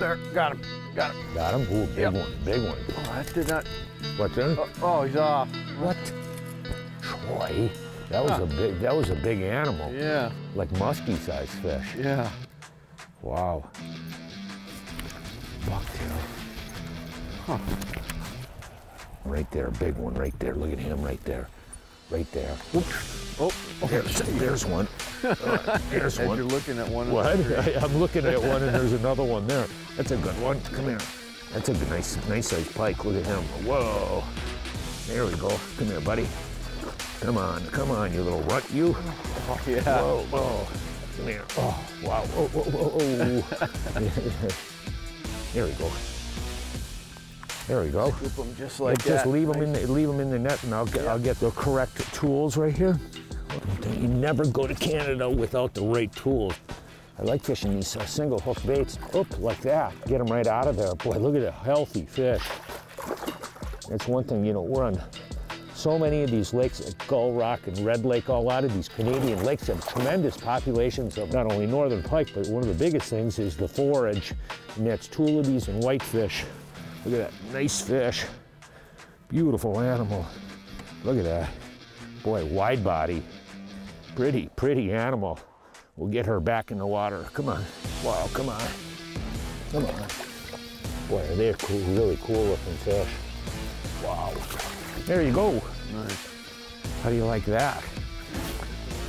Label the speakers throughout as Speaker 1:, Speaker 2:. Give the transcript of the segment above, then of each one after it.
Speaker 1: there, got him, got him.
Speaker 2: Got him? Ooh, big
Speaker 1: Yep.
Speaker 2: one, big one.
Speaker 1: Oh, that did not,
Speaker 2: What's in?
Speaker 1: oh, oh, he's off.
Speaker 2: What? Troy? That was
Speaker 1: Huh.
Speaker 2: a big, that was a big animal.
Speaker 1: Yeah,
Speaker 2: Like musky-sized fish.
Speaker 1: yeah.
Speaker 2: Wow. Bucktail.
Speaker 1: Huh.
Speaker 2: Right there, big one right there. Look at him right there. Right there. Oops.
Speaker 1: Oh,
Speaker 2: There's, there's one. Uh, there's one.
Speaker 1: you're looking at one
Speaker 2: What? I, I'm looking at one and there's another one there. That's a good one. Come here. That's a nice, nice sized pike. Look at him. Whoa. There we go. Come here, buddy. Come on, come on, you little runt, you.
Speaker 1: Oh, yeah.
Speaker 2: Whoa, whoa. Come here. Oh, wow. Oh, whoa, whoa, whoa. there we go. There we go.
Speaker 1: Scoop 'em just like
Speaker 2: just leave them in the, leave 'em in the net, and I'll get I'll get the correct tools right here. You never go to Canada without the right tools. I like fishing these uh, single hook baits. Oop, like that. Get them right out of there. Boy, look at a healthy fish. That's one thing, you know, we're on so many of these lakes, like Gull Rock and Red Lake, a lot of these Canadian lakes have tremendous populations of not only northern pike, but one of the biggest things is the forage, and that's tullibees and whitefish. Look at that, nice fish. Beautiful animal. Look at that. Boy, wide body. Pretty, pretty animal. We'll get her back in the water. Come on. Wow, come on. Come on. Boy, are they cool, really cool looking fish. Wow. There you go.
Speaker 1: Nice.
Speaker 2: How do you like that?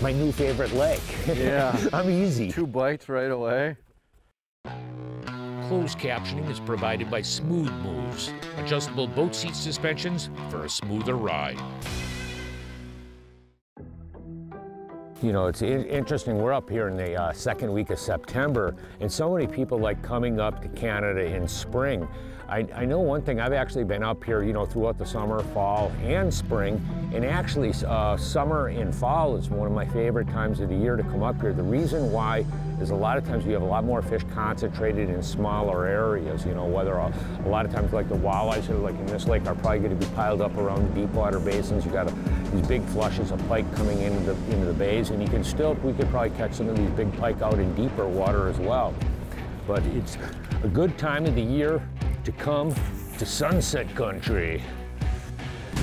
Speaker 2: My new favorite lake.
Speaker 1: Yeah.
Speaker 2: I'm easy.
Speaker 1: Two bites right away.
Speaker 3: Closed captioning is provided by Smooth Moves, adjustable boat seat suspensions for a smoother ride.
Speaker 2: You know, it's interesting. We're up here in the uh, second week of September, and so many people like coming up to Canada in spring. I, I know one thing, I've actually been up here, you know, throughout the summer, fall, and spring, and actually uh, summer and fall is one of my favorite times of the year to come up here. The reason why is a lot of times we have a lot more fish concentrated in smaller areas, you know, whether a, a lot of times like the walleyes that are like in this lake are probably going to be piled up around the deep water basins. You got a, these big flushes of pike coming into the, into the bays, and you can still, we could probably catch some of these big pike out in deeper water as well. But it's a good time of the year to come to Sunset Country.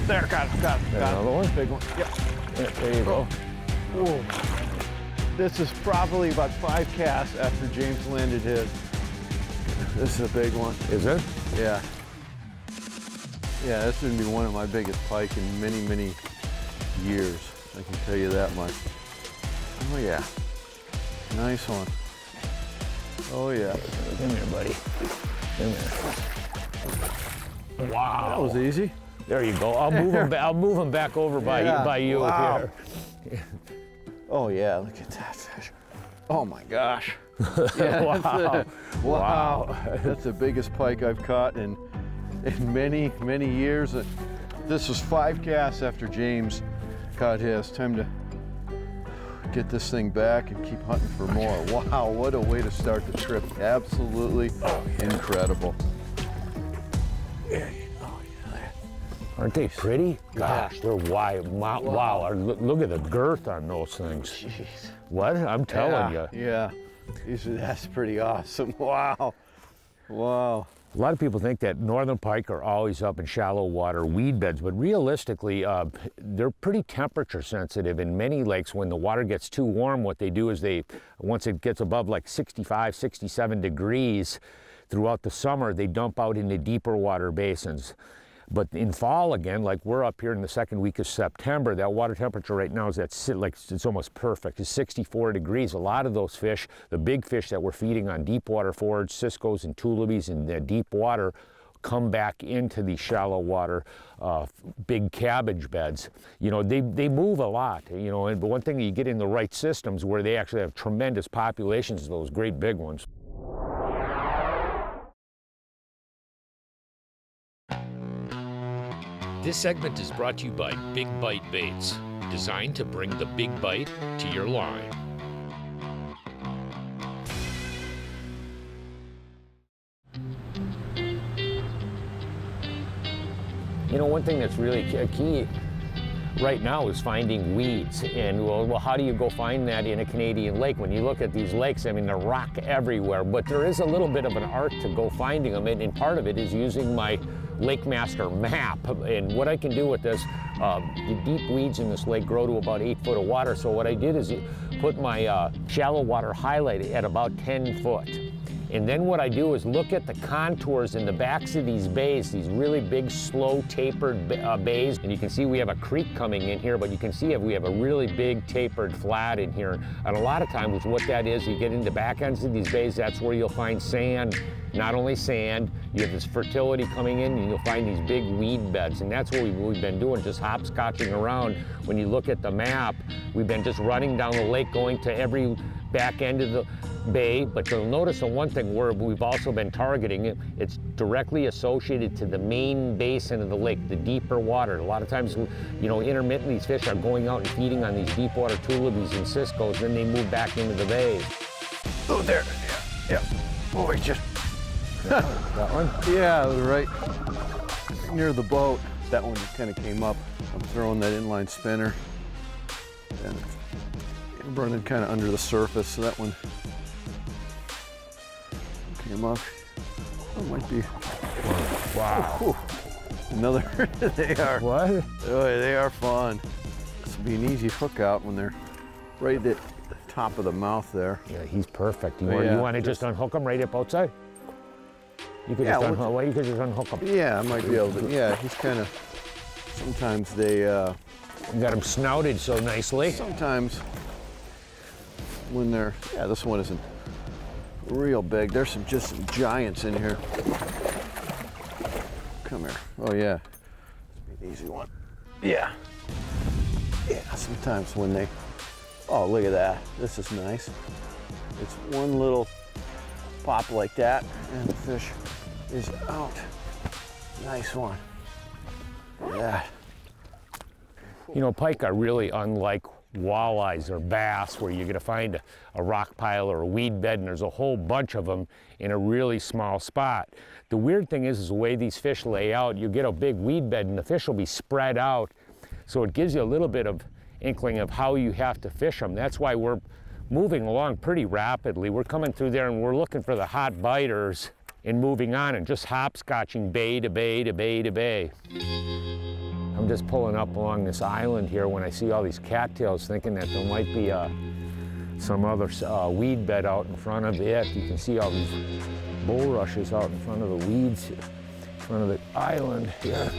Speaker 1: There, got him, got him, got
Speaker 2: Another one?
Speaker 1: Big one. Yep.
Speaker 2: Yeah, there you go.
Speaker 1: Whoa. This is probably about five casts after James landed his. This is a big one.
Speaker 2: Is it?
Speaker 1: Yeah. Yeah, this is gonna be one of my biggest pike in many, many years. I can tell you that much. Oh yeah. Nice one. Oh yeah.
Speaker 2: Come here, buddy. Come here. Wow.
Speaker 1: That was easy.
Speaker 2: There you go. I'll move him. Ba- I'll move him back over by
Speaker 1: Yeah,
Speaker 2: you, by you
Speaker 1: wow.
Speaker 2: here.
Speaker 1: Oh yeah, look at that fish. Oh my gosh. Yeah,
Speaker 2: Wow.
Speaker 1: That's a, wow.
Speaker 2: Wow.
Speaker 1: That's the biggest pike I've caught in in many, many years. Uh, This was five casts after James caught his. Time to get this thing back and keep hunting for more. Wow, what a way to start the trip. Absolutely incredible.
Speaker 2: Aren't they pretty? Gosh, they're wide. Wow. wow. Look at the girth on those things. Jeez. What? I'm telling
Speaker 1: yeah,
Speaker 2: you.
Speaker 1: Yeah. These are- That's pretty awesome. Wow. Wow.
Speaker 2: A lot of people think that northern pike are always up in shallow water weed beds, but realistically, uh, they're pretty temperature sensitive. In many lakes, when the water gets too warm, what they do is they, once it gets above like 65, 67 degrees throughout the summer, they dump out into deeper water basins. But in fall again, like we're up here in the second week of September, that water temperature right now is at like it's almost perfect. It's 64 degrees. A lot of those fish, the big fish that we're feeding on deep water forage, ciscos and tullibees in the deep water, come back into the shallow water uh, big cabbage beds. You know, they, they move a lot, you know, and, but one thing you get in the right systems where they actually have tremendous populations of those great big ones.
Speaker 3: This segment is brought to you by Big Bite Baits, designed to bring the big bite to your line.
Speaker 2: You know, one thing that's really key- right now is finding weeds. And well, well, how do you go find that in a Canadian lake? When you look at these lakes, I mean, they're rock everywhere, but there is a little bit of an art to go finding them. And, and part of it is using my Lake Master map. And what I can do with this, uh, the deep weeds in this lake grow to about eight foot of water. So what I did is put my uh, shallow water highlight at about 10 foot. And then what I do is look at the contours in the backs of these bays, these really big, slow tapered uh, bays. And you can see we have a creek coming in here, but you can see we have a really big tapered flat in here. And a lot of times what that is, you get into back ends of these bays, that's where you'll find sand. Not only sand, you have this fertility coming in and you'll find these big weed beds. And that's what we've, we've been doing, just hopscotching around. When you look at the map, we've been just running down the lake, going to every back end of the bay, but you'll notice on one thing where we've also been targeting it, it's directly associated to the main basin of the lake, the deeper water. A lot of times, you know, intermittently these fish are going out and feeding on these deep water tullibees and ciscos, then they move back into the bay.
Speaker 1: Oh, there. Yeah. Yeah. Oh, he just.
Speaker 2: that one?
Speaker 1: Yeah, right near the boat. That one just kind of came up. I'm throwing that inline spinner and running kind of under the surface. So that one came up. That might be.
Speaker 2: Wow.
Speaker 1: Another. they are.
Speaker 2: What?
Speaker 1: Oh, they are fun. This will be an easy hook out when they're right at the top of the mouth there.
Speaker 2: Yeah, he's perfect. You,
Speaker 1: Oh,
Speaker 2: want,
Speaker 1: yeah,
Speaker 2: you want to just,
Speaker 1: just-
Speaker 2: unhook him right up outside? You could
Speaker 1: Yeah,
Speaker 2: just unhook. Well, you could just unhook him.
Speaker 1: Yeah, I might be able to. Yeah, he's kind of. Sometimes they. Uh,
Speaker 2: You got him snouted so nicely.
Speaker 1: sometimes when they're. Yeah, this one isn't real big. There's some just some giants in here. Come here. Oh yeah. This be an easy one. Yeah. Yeah. Sometimes when they. Oh, look at that. This is nice. It's one little pop like that, and the fish is out. Nice one. Yeah.
Speaker 2: You know, pike are really unlike walleyes or bass where you're going to find a, a rock pile or a weed bed and there's a whole bunch of them in a really small spot. The weird thing is, is the way these fish lay out, you get a big weed bed and the fish will be spread out. So it gives you a little bit of inkling of how you have to fish them. That's why we're moving along pretty rapidly. We're coming through there and we're looking for the hot biters and moving on and just hopscotching bay to bay to bay to bay. I'm just pulling up along this island here when I see all these cattails thinking that there might be uh, some other uh, weed bed out in front of it. You can see all these bulrushes out in front of the weeds, in front of the island here.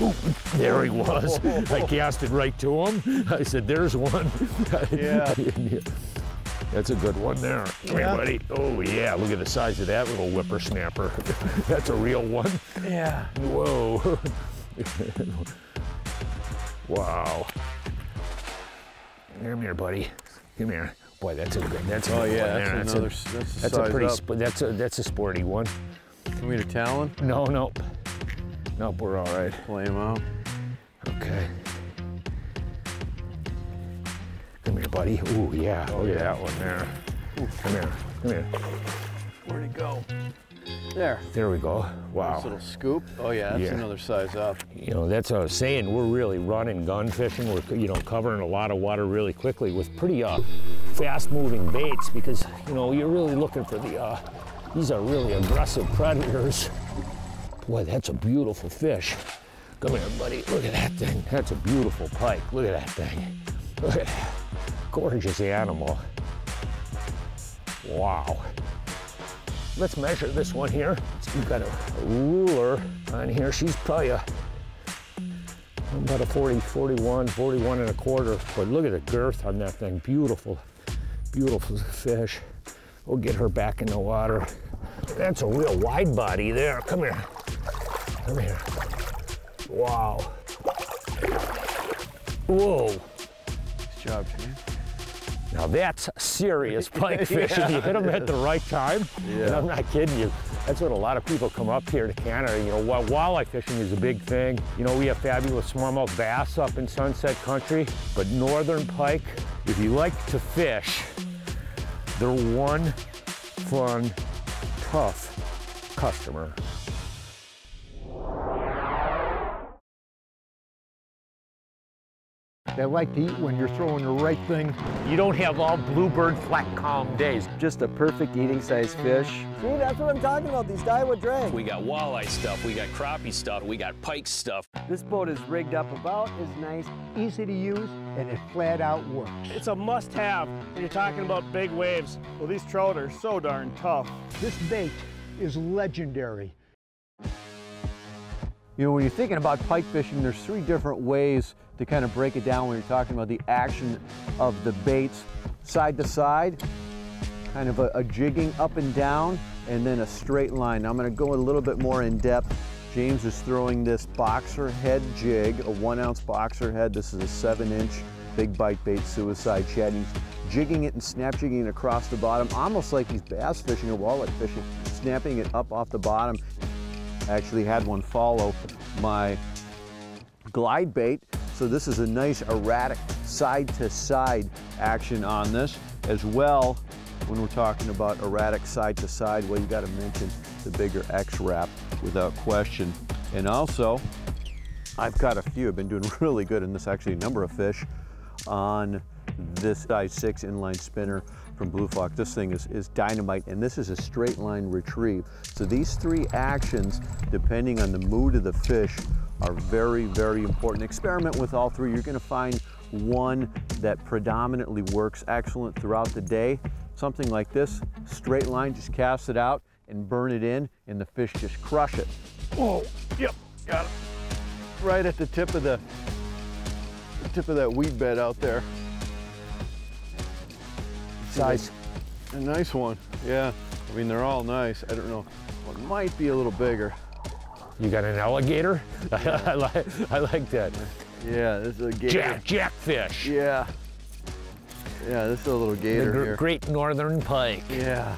Speaker 2: Oop, there he was. I cast it right to him. I said, there's one.
Speaker 1: Yeah.
Speaker 2: That's a good one there. Come here, buddy. Oh, yeah, look at the size of that little whippersnapper. That's a real one.
Speaker 1: Yeah.
Speaker 2: Whoa. wow. Come here, buddy. Come here. Boy, that's a good. That's a
Speaker 1: Oh
Speaker 2: good
Speaker 1: yeah,
Speaker 2: one there.
Speaker 1: that's
Speaker 2: a-
Speaker 1: another. That's a
Speaker 2: that's a pretty.
Speaker 1: up.
Speaker 2: Sp- that's a that's a sporty one.
Speaker 1: Can we get a Talon?
Speaker 2: No, nope. Nope, we're all right.
Speaker 1: Play him out.
Speaker 2: Okay. Buddy. Ooh, yeah. Look at that one there. Come here. Come here.
Speaker 1: Where'd he go? There.
Speaker 2: There we go. Wow.
Speaker 1: Nice little scoop. Oh yeah, that's
Speaker 2: Yeah.
Speaker 1: another size up.
Speaker 2: You know, that's what I was saying. We're really running gun fishing. We're, you know, covering a lot of water really quickly with pretty uh, fast-moving baits because, you know, you're really looking for the, uh, these are really aggressive predators. Boy, that's a beautiful fish. Come here, buddy. Look at that thing. That's a beautiful pike. Look at that thing. Look at that. Gorgeous animal. Wow. Let's measure this one here. We've got a, ruler on here. She's probably a, about a 40, 41, 41 and a quarter. But look at the girth on that thing. Beautiful, beautiful fish. We'll get her back in the water. That's a real wide body there. Come here. Come here. Wow. Whoa.
Speaker 1: Nice job, James.
Speaker 2: Now that's serious pike fishing. You hit them at the right time. And I'm not kidding you. That's what a lot of people come up here to Canada. You know, while walleye fishing is a big thing. You know, we have fabulous smallmouth bass up in Sunset Country, but northern pike, if you like to fish, they're one fun, tough customer.
Speaker 4: They like to eat when you're throwing the right thing.
Speaker 2: You don't have all bluebird flat calm days.
Speaker 5: Just a perfect eating size fish.
Speaker 6: See, that's what I'm talking about, these Daiwa drags.
Speaker 3: We got walleye stuff, we got crappie stuff, we got pike stuff.
Speaker 6: This boat is rigged up about as nice.
Speaker 4: Easy to use, and it flat out works.
Speaker 7: It's a must-have when you're talking about big waves. Well, these trout are so darn tough.
Speaker 4: This bait is legendary.
Speaker 1: You know, when you're thinking about pike fishing, there's three different ways to kind of break it down when you're talking about the action of the baits. Side to side, kind of a, a jigging up and down, and then a straight line. Now I'm gonna go a little bit more in depth. James is throwing this boxer head jig, a one ounce boxer head. This is a seven inch big bite bait suicide shad. He's jigging it and snap jigging it across the bottom, almost like he's bass fishing or walleye fishing, snapping it up off the bottom. I actually had one follow my glide bait. So this is a nice erratic side to side action on this as well. When we're talking about erratic side to side, well, you got to mention the bigger X-Rap without question. And also, I've got a few. I've been doing really good in this, actually, a number of fish on this size six inline spinner from Blue Fox. This thing is, is dynamite, and this is a straight line retrieve. So these three actions, depending on the mood of the fish, are very, very important. Experiment with all three. You're gonna find one that predominantly works excellent throughout the day. Something like this, straight line, just cast it out and burn it in, and the fish just crush it. Oh, yep, got it. Right at the tip of the, the tip of that weed bed out there.
Speaker 2: Size.
Speaker 1: A nice one, yeah. I mean, they're all nice. I don't know, one might be a little bigger.
Speaker 2: You got an alligator? I, like, I like that.
Speaker 1: Yeah, this is a gator.
Speaker 2: Jack, jackfish.
Speaker 1: Yeah. Yeah, this is a little gator
Speaker 2: gr-
Speaker 1: here.
Speaker 2: great northern pike.
Speaker 1: Yeah.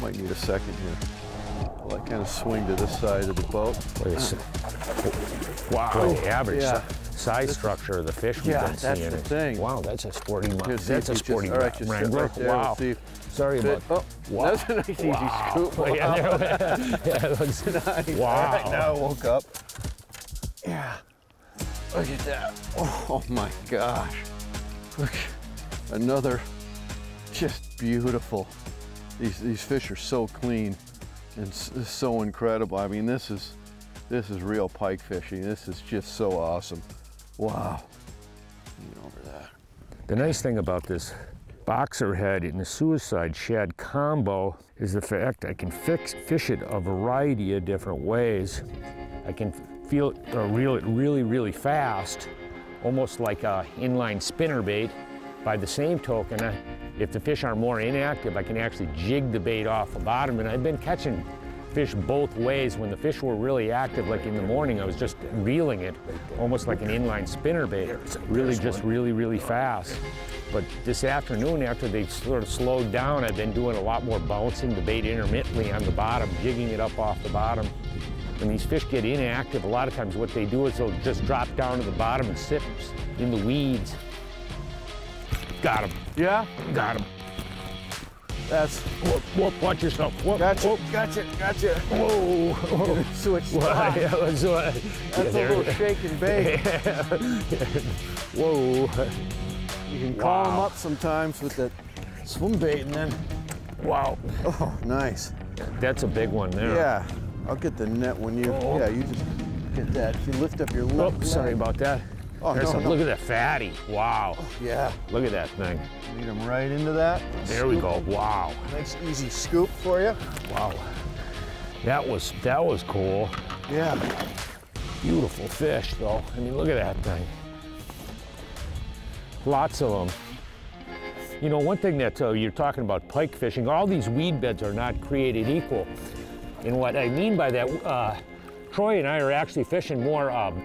Speaker 1: Might need a second here. Well, I kind of swing to this side of the boat.
Speaker 2: Look at this. Wow, average
Speaker 1: yeah.
Speaker 2: Si- size structure of the fish we've
Speaker 1: Yeah,
Speaker 2: been
Speaker 1: that's
Speaker 2: seeing.
Speaker 1: the thing.
Speaker 2: Wow, that's a sporting
Speaker 1: Here,
Speaker 2: That's a
Speaker 1: you just-
Speaker 2: sporting
Speaker 1: all right, right there. We'll
Speaker 2: wow.
Speaker 1: see
Speaker 2: Sorry
Speaker 1: fit.
Speaker 2: about
Speaker 1: Oh,
Speaker 2: Wow.
Speaker 1: that's a nice easy
Speaker 2: wow.
Speaker 1: scoop.
Speaker 2: Oh, yeah, there- yeah, it looks-
Speaker 1: Nice.
Speaker 2: Wow.
Speaker 1: All right, now I woke up. Yeah. Look at that. Oh, oh my gosh. Look. Another just beautiful. These these fish are so clean and so incredible. I mean, this is this is real pike fishing. This is just so awesome. Wow. Get over that.
Speaker 2: The nice thing about this boxer head and the suicide shad combo is the fact I can fix, fish it a variety of different ways. I can feel it, uh, reel it really, really fast, almost like a inline spinner bait. By the same token, I, if the fish are more inactive, I can actually jig the bait off the bottom. And I've been catching fish both ways. When the fish were really active, like in the morning, I was just reeling it, almost like an inline spinner bait, really just really, really fast. But this afternoon, after they sort of slowed down, I've been doing a lot more bouncing the bait intermittently on the bottom, jigging it up off the bottom. When these fish get inactive, a lot of times what they do is they'll just drop down to the bottom and sit in the weeds. Got him,
Speaker 1: Yeah,
Speaker 2: got him.
Speaker 1: That's
Speaker 2: Whoop, whoop, watch yourself. Whoop,
Speaker 1: gotcha,
Speaker 2: whoop.
Speaker 1: gotcha, gotcha.
Speaker 2: Whoa.
Speaker 1: Switch
Speaker 2: Well,
Speaker 1: spots.
Speaker 2: yeah, that's yeah,
Speaker 1: a
Speaker 2: there-
Speaker 1: little shake and bake.
Speaker 2: Whoa.
Speaker 1: You can call them up sometimes with that swim bait and then,
Speaker 2: Wow.
Speaker 1: oh, nice.
Speaker 2: That's a big one there.
Speaker 1: Yeah, I'll get the net when you,
Speaker 2: Oh.
Speaker 1: yeah, you just get that. If you lift up your
Speaker 2: Oh, sorry
Speaker 1: leg.
Speaker 2: about that.
Speaker 1: Oh,
Speaker 2: There's
Speaker 1: no,
Speaker 2: some-
Speaker 1: no.
Speaker 2: Look at that fatty. Wow.
Speaker 1: Yeah,
Speaker 2: Look at that thing.
Speaker 1: lead them right into that.
Speaker 2: There we go. Wow.
Speaker 1: Nice easy scoop for you.
Speaker 2: Wow. That was that was cool.
Speaker 1: Yeah,
Speaker 2: Beautiful fish though. I mean, look at that thing. Lots of them. You know, one thing that uh, you're talking about pike fishing, all these weed beds are not created equal. And what I mean by that, uh, Troy and I are actually fishing more um,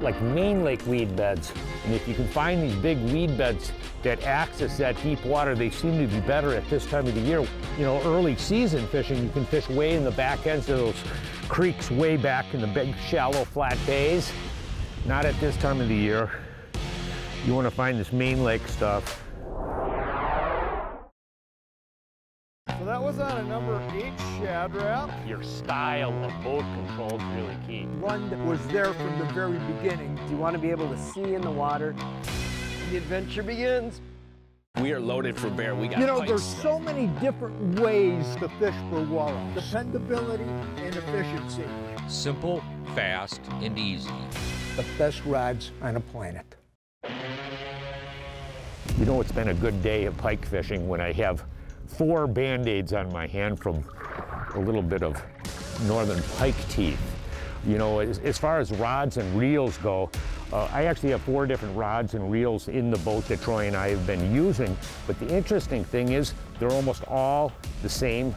Speaker 2: like main lake weed beds. And if you can find these big weed beds that access that deep water, they seem to be better at this time of the year. You know, early season fishing, you can fish way in the back ends of those creeks way back in the big shallow flat bays. Not at this time of the year. You want to find this main lake stuff.
Speaker 7: Was on a number eight Shad Rap.
Speaker 2: Your style of boat control is really key.
Speaker 4: One that was there from the very beginning.
Speaker 6: Do you want to be able to see in the water. The adventure begins.
Speaker 3: We are loaded for bear. We got
Speaker 4: You know,
Speaker 3: pikes.
Speaker 4: there's so many different ways to fish for walleye. Dependability and efficiency.
Speaker 3: simple, fast, and easy.
Speaker 4: The best rods on the planet.
Speaker 2: You know, it's been a good day of pike fishing when I have four band-aids on my hand from a little bit of northern pike teeth. You know, as, as far as rods and reels go, uh, I actually have four different rods and reels in the boat that Troy and I have been using. But the interesting thing is they're almost all the same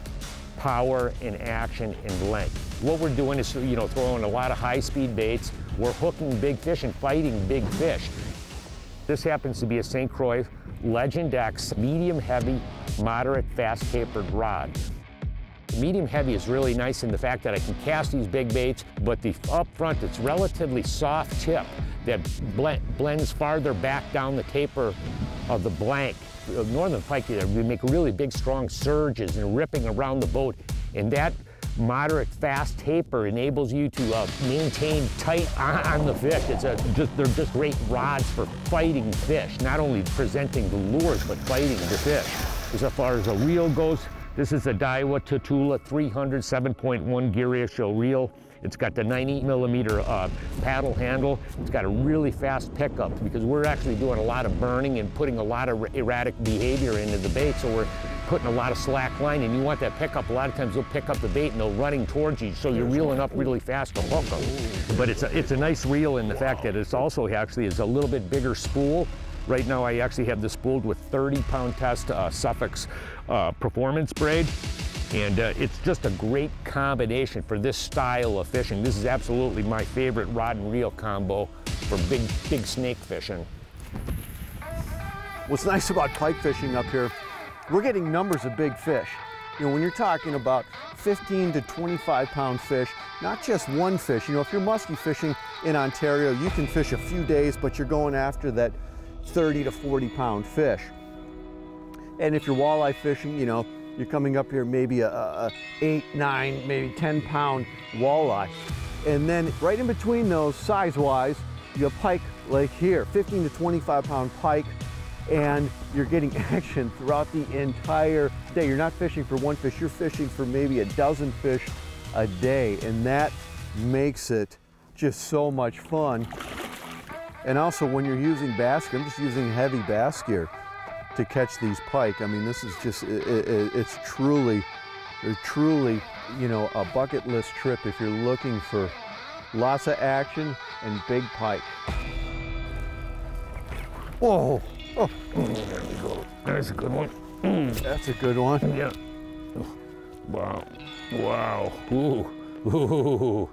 Speaker 2: power and action and length. What we're doing is, you know, throwing a lot of high-speed baits. We're hooking big fish and fighting big fish. This happens to be a St. Croix Legend X medium heavy, moderate fast tapered rod. Medium heavy is really nice in the fact that I can cast these big baits, but the up front it's relatively soft tip that blend, blends farther back down the taper of the blank. Northern pike, they make really big strong surges and ripping around the boat, and that moderate fast taper enables you to uh, maintain tight on, the fish. It's a, just, they're just great rods for fighting fish, not only presenting the lures, but fighting the fish. As far as a reel goes, this is a Daiwa Tatula 300 7.1 gear ratio reel. It's got the 90 millimeter uh, paddle handle. It's got a really fast pickup because we're actually doing a lot of burning and putting a lot of erratic behavior into the bait. So we're putting a lot of slack line and you want that pickup. A lot of times they'll pick up the bait and they're running towards you. So you're reeling up really fast to hook them. But it's a, it's a nice reel in the fact that it's also actually is a little bit bigger spool. Right now I actually have this spooled with 30 pound test uh, Sufix uh, performance braid. And uh, it's just a great combination for this style of fishing. This is absolutely my favorite rod and reel combo for big, big snake fishing.
Speaker 1: What's nice about pike fishing up here, we're getting numbers of big fish. You know, when you're talking about 15 to 25 pound fish, not just one fish. You know, if you're musky fishing in Ontario, you can fish a few days, but you're going after that 30 to 40 pound fish. And if you're walleye fishing, you know, you're coming up here maybe a, a, eight, nine, maybe 10 pound walleye. And then right in between those, size-wise, you have pike like here, 15 to 25 pound pike, and you're getting action throughout the entire day. You're not fishing for one fish, you're fishing for maybe a dozen fish a day, and that makes it just so much fun. And also when you're using bass gear, I'm just using heavy bass gear to catch these pike. I mean, this is just, it, it, it's truly, uh, truly, you know, a bucket list trip if you're looking for lots of action and big pike. Whoa, oh,
Speaker 2: There we go. There's a good one. Mm.
Speaker 1: that's a good one.
Speaker 2: Yeah. Wow. Wow. Ooh. Ooh.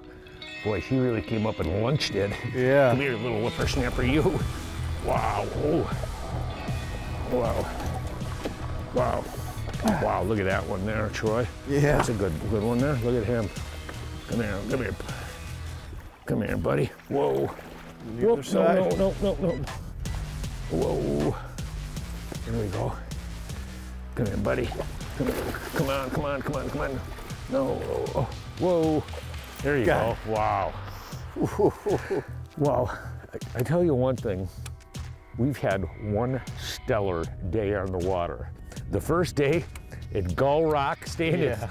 Speaker 2: Boy, she really came up and lunched it.
Speaker 1: Yeah.
Speaker 2: Come here, little whippersnapper, you. Wow. Ooh. Wow. Wow. Wow, look at that one there, Troy.
Speaker 1: Yeah.
Speaker 2: That's a good good one there. Look at him. Come here, come here. Come here, buddy. Whoa.
Speaker 1: The
Speaker 2: Whoop,
Speaker 1: other side.
Speaker 2: No, no, no, no, no. Whoa. Here we go. Come here, buddy. Come, here. come on, come on, come on, come on. No. Oh, Whoa. There you go. Wow. Well, I, I tell you one thing. We've had one stellar day on the water. The first day at Gull Rock, staying
Speaker 1: Yeah.
Speaker 2: at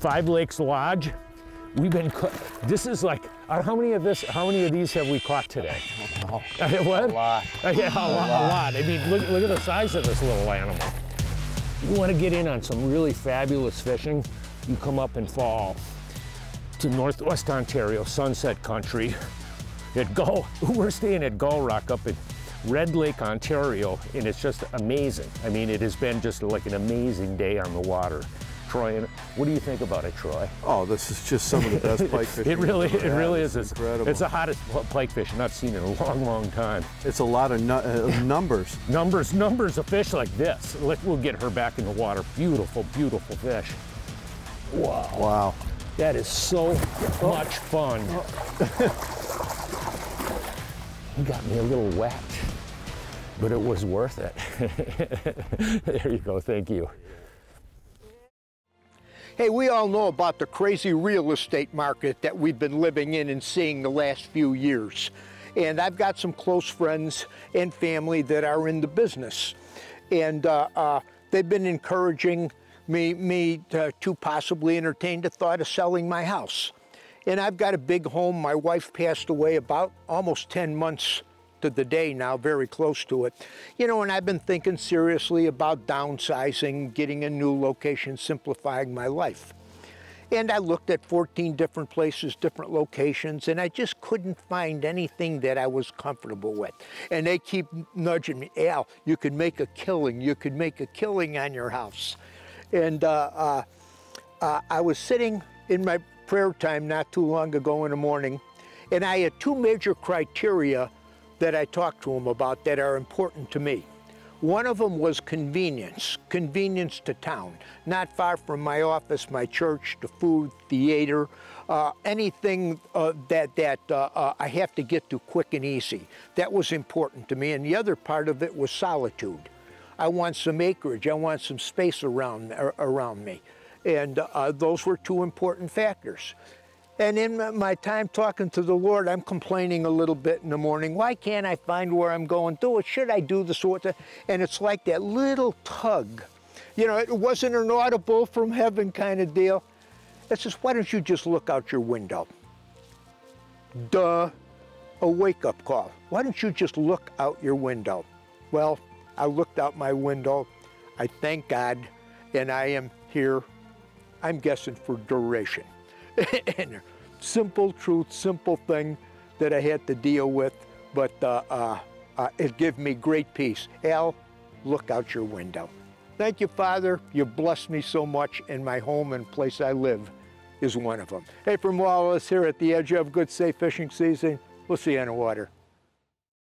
Speaker 2: Five Lakes Lodge. We've been, this is like, how many of this, how many of these have we caught today? what?
Speaker 1: A lot.
Speaker 2: Uh, yeah, a, lot, a lot. I mean, look, look at the size of this little animal. You want to get in on some really fabulous fishing, you come up and fall to Northwest Ontario, Sunset Country, at Gull. We're staying at Gull Rock up in Red Lake, Ontario, and it's just amazing. I mean, it has been just like an amazing day on the water. Troy, and what do you think about it, Troy?
Speaker 1: Oh, this is just some of the best pike fishing.
Speaker 2: It really, it
Speaker 1: ever
Speaker 2: really
Speaker 1: had.
Speaker 2: is.
Speaker 1: It's incredible.
Speaker 2: it's the hottest pike fishing I've seen in a long, long time.
Speaker 1: It's a lot of nu- uh, numbers.
Speaker 2: Numbers, numbers of fish like this. We'll get her back in the water. Beautiful, beautiful fish. Wow,
Speaker 1: Wow.
Speaker 2: that is so much fun. you got me a little wet, but it was worth it. there you go, thank you.
Speaker 4: Hey, we all know about the crazy real estate market that we've been living in and seeing the last few years. And I've got some close friends and family that are in the business. And uh, uh, they've been encouraging me, me to, to possibly entertain the thought of selling my house. And I've got a big home. My wife passed away about almost 10 months to the day now, very close to it. You know, and I've been thinking seriously about downsizing, getting a new location, simplifying my life. And I looked at 14 different places, different locations, and I just couldn't find anything that I was comfortable with. And they keep nudging me, Al, you could make a killing, you could make a killing on your house. And uh, uh, uh, I was sitting in my prayer time not too long ago in the morning, and I had two major criteria that I talked to him about that are important to me. One of them was convenience, convenience to town, not far from my office, my church, the food, theater, uh, anything uh, that, that uh, uh I have to get to quick and easy. That was important to me. And the other part of it was solitude. I want some acreage, I want some space around, around me. And uh, those were two important factors. And in my time talking to the Lord, I'm complaining a little bit in the morning. Why can't I find where I'm going to? It? Should I do this or that? And it's like that little tug. You know, it wasn't an audible from heaven kind of deal. It says, why don't you just look out your window? Duh, a wake-up call. Why don't you just look out your window? Well, I looked out my window. I thank God, and I am here, I'm guessing for duration. and simple truth, simple thing that I had to deal with, but uh, uh, uh, it gave me great peace. Al, look out your window. Thank you, Father. You blessed me so much, and my home and place I live is one of them. Hey, from Wallace here at the edge of good, safe fishing season. We'll see you on the water.